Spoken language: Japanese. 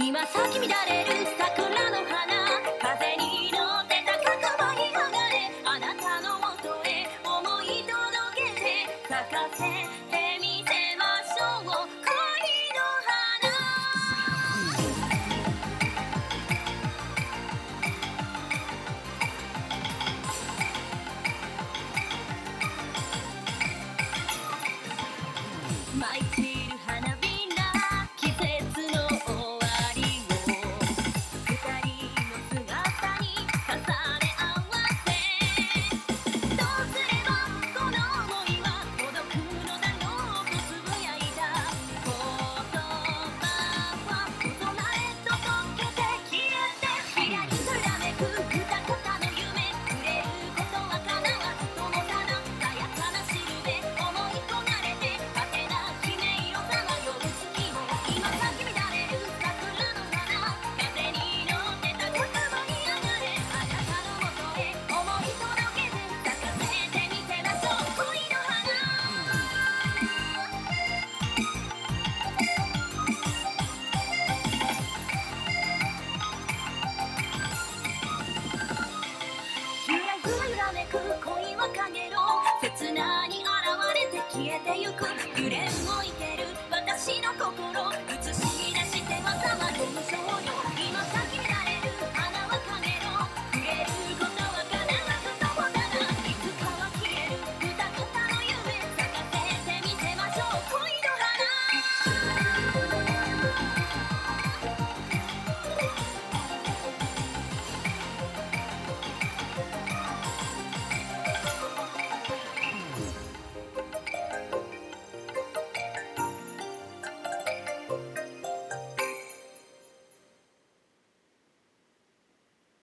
今咲き乱れる桜の花風に乗って高く舞い上がれあなたのもとへ思い届けて咲かせてみせましょう恋の花。My く恋はかげろ刹那に現れて消えてゆく。揺れ動いてる私の心。